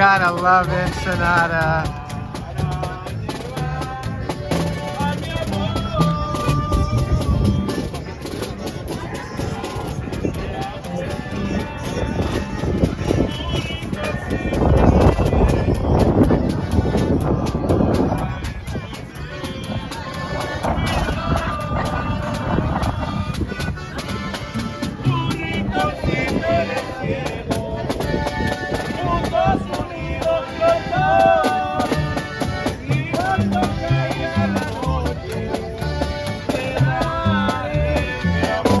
gotta love Ensenada.